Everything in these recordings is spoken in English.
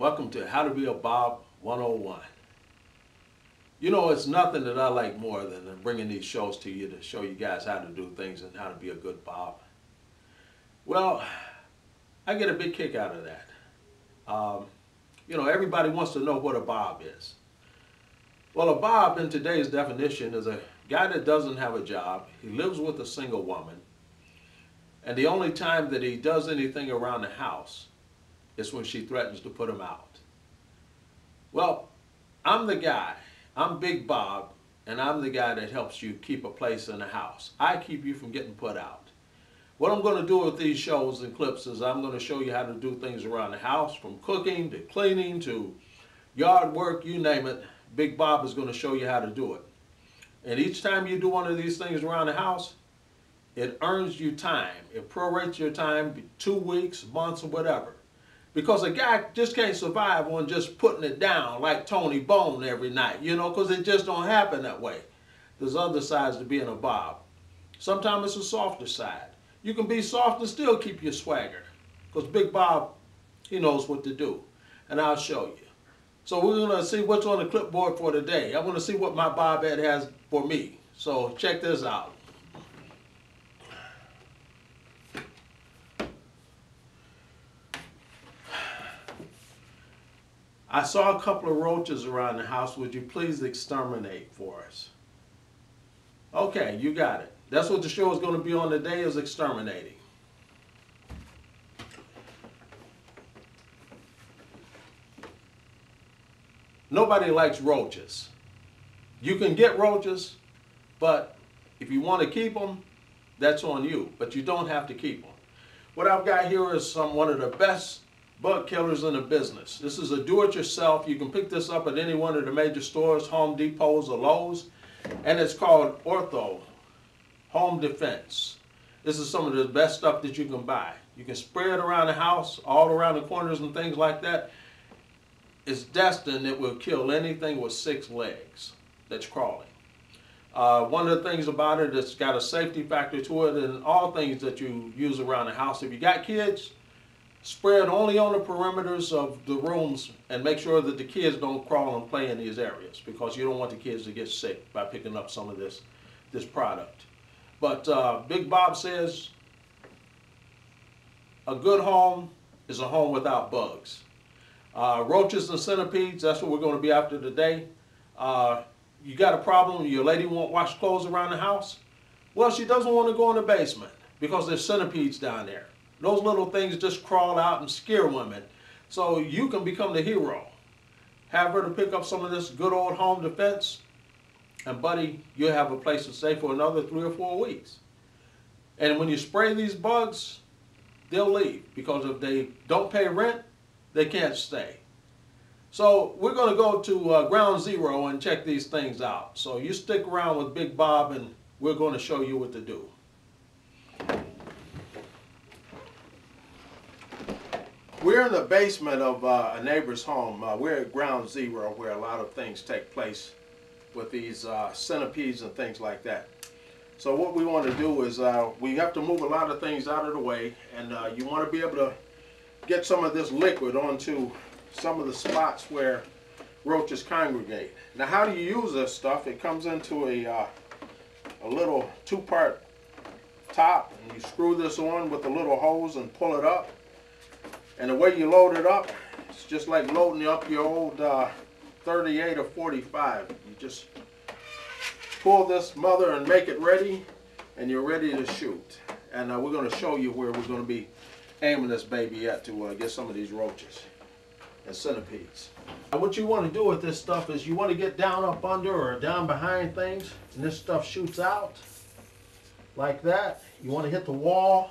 Welcome to How to Be a Bob 101. You know, it's nothing that I like more than bringing these shows to you to show you guys how to do things and how to be a good Bob. Well, I get a big kick out of that. Um, you know, everybody wants to know what a Bob is. Well, a Bob in today's definition is a guy that doesn't have a job. He lives with a single woman. And the only time that he does anything around the house is when she threatens to put him out. Well, I'm the guy. I'm Big Bob, and I'm the guy that helps you keep a place in the house. I keep you from getting put out. What I'm going to do with these shows and clips is I'm going to show you how to do things around the house, from cooking to cleaning to yard work, you name it. Big Bob is going to show you how to do it. And each time you do one of these things around the house, it earns you time. It prorates your time, two weeks, months, or whatever. Because a guy just can't survive on just putting it down like Tony Bone every night, you know, because it just don't happen that way. There's other sides to being a Bob. Sometimes it's a softer side. You can be soft and still keep your swagger. Because Big Bob, he knows what to do. And I'll show you. So we're going to see what's on the clipboard for today. I want to see what my Bob Ed has for me. So check this out. I saw a couple of roaches around the house. Would you please exterminate for us? Okay, you got it. That's what the show is going to be on today is exterminating. Nobody likes roaches. You can get roaches, but if you want to keep them, that's on you. But you don't have to keep them. What I've got here is some one of the best bug killers in the business. This is a do-it-yourself. You can pick this up at any one of the major stores, Home Depots or Lowe's, and it's called Ortho Home Defense. This is some of the best stuff that you can buy. You can spray it around the house, all around the corners and things like that. It's destined it will kill anything with six legs that's crawling. Uh, one of the things about it, it's got a safety factor to it and all things that you use around the house. If you got kids, It only on the perimeters of the rooms and make sure that the kids don't crawl and play in these areas because you don't want the kids to get sick by picking up some of this, this product. But uh, Big Bob says a good home is a home without bugs. Uh, roaches and centipedes, that's what we're going to be after today. Uh, you got a problem, your lady won't wash clothes around the house? Well, she doesn't want to go in the basement because there's centipedes down there. Those little things just crawl out and scare women. So you can become the hero. Have her to pick up some of this good old home defense, and buddy, you'll have a place to stay for another three or four weeks. And when you spray these bugs, they'll leave because if they don't pay rent, they can't stay. So we're going to go to uh, ground zero and check these things out. So you stick around with Big Bob and we're going to show you what to do. We're in the basement of uh, a neighbor's home. Uh, we're at ground zero where a lot of things take place with these uh, centipedes and things like that. So what we want to do is uh, we have to move a lot of things out of the way and uh, you want to be able to get some of this liquid onto some of the spots where roaches congregate. Now how do you use this stuff? It comes into a, uh, a little two-part top and you screw this on with a little hose and pull it up and the way you load it up, it's just like loading up your old uh, 38 or 45. You just pull this mother and make it ready, and you're ready to shoot. And uh, we're going to show you where we're going to be aiming this baby at to uh, get some of these roaches and centipedes. Now what you want to do with this stuff is you want to get down up under or down behind things, and this stuff shoots out like that. You want to hit the wall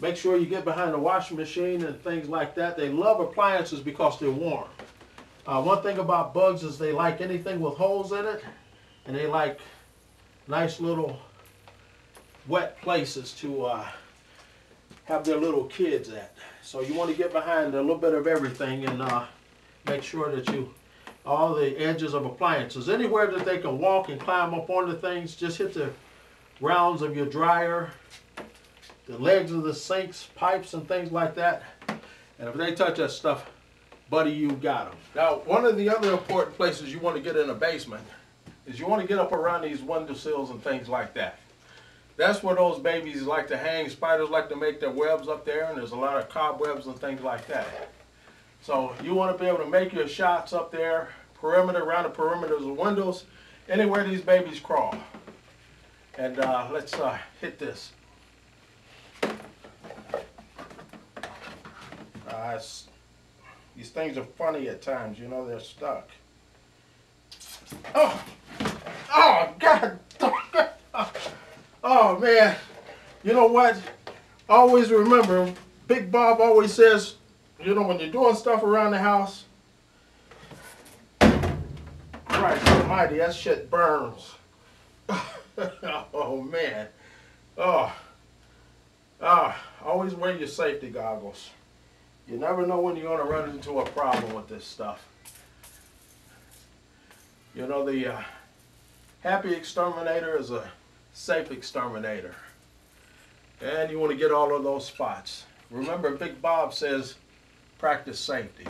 Make sure you get behind the washing machine and things like that. They love appliances because they're warm. Uh, one thing about bugs is they like anything with holes in it, and they like nice little wet places to uh, have their little kids at. So you want to get behind a little bit of everything and uh, make sure that you, all the edges of appliances, anywhere that they can walk and climb up onto things, just hit the rounds of your dryer the legs of the sinks, pipes, and things like that. And if they touch that stuff, buddy, you got them. Now, one of the other important places you want to get in a basement is you want to get up around these windowsills and things like that. That's where those babies like to hang. Spiders like to make their webs up there, and there's a lot of cobwebs and things like that. So you want to be able to make your shots up there, perimeter, around the perimeters of windows, anywhere these babies crawl. And uh, let's uh, hit this. Uh, these things are funny at times, you know, they're stuck. Oh! Oh, God! Oh, man. You know what? Always remember, Big Bob always says, you know, when you're doing stuff around the house, Christ almighty, that shit burns. oh, man. Oh. Ah, always wear your safety goggles. You never know when you're going to run into a problem with this stuff. You know, the uh, happy exterminator is a safe exterminator. And you want to get all of those spots. Remember, Big Bob says, practice safety.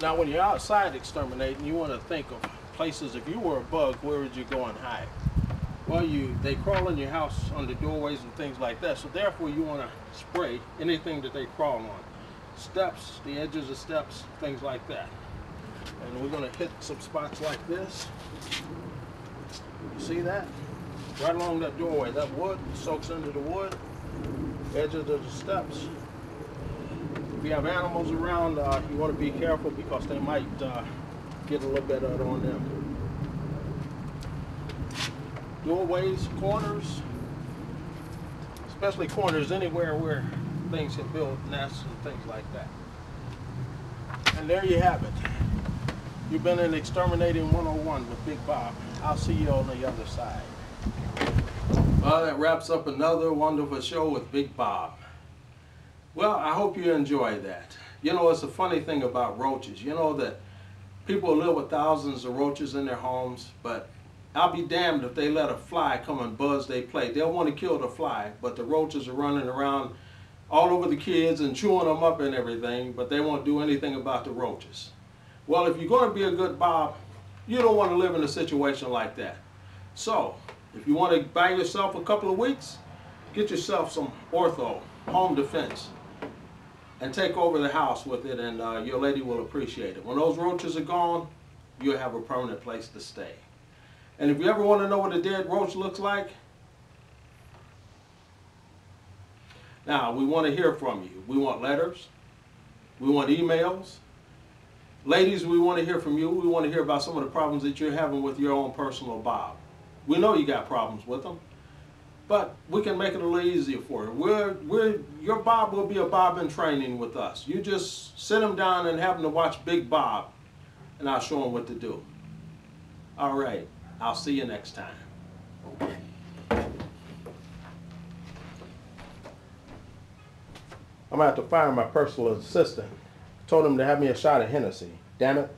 Now, when you're outside exterminating, you want to think of places, if you were a bug, where would you go and hide? Well, you they crawl in your house under doorways and things like that. So therefore, you want to spray anything that they crawl on, steps, the edges of steps, things like that. And we're going to hit some spots like this. You see that? Right along that doorway, that wood soaks into the wood, edges of the steps. If you have animals around, uh, you want to be careful because they might uh, get a little bit of it on them doorways, corners, especially corners anywhere where things can build nests and things like that. And there you have it. You've been in Exterminating 101 with Big Bob. I'll see you on the other side. Well, that wraps up another wonderful show with Big Bob. Well, I hope you enjoyed that. You know, it's a funny thing about roaches. You know that people live with thousands of roaches in their homes, but I'll be damned if they let a fly come and buzz their plate. They'll want to kill the fly, but the roaches are running around all over the kids and chewing them up and everything, but they won't do anything about the roaches. Well, if you're going to be a good Bob, you don't want to live in a situation like that. So, if you want to buy yourself a couple of weeks, get yourself some ortho, home defense, and take over the house with it, and uh, your lady will appreciate it. When those roaches are gone, you'll have a permanent place to stay. And if you ever want to know what a dead roach looks like, now we want to hear from you. We want letters. We want emails. Ladies, we want to hear from you. We want to hear about some of the problems that you're having with your own personal Bob. We know you got problems with them, but we can make it a little easier for you. We're, we're, your Bob will be a Bob in training with us. You just sit him down and have him to watch Big Bob, and I'll show him what to do. All right. I'll see you next time. I'm gonna have to fire my personal assistant. Told him to have me a shot of Hennessy. Damn it.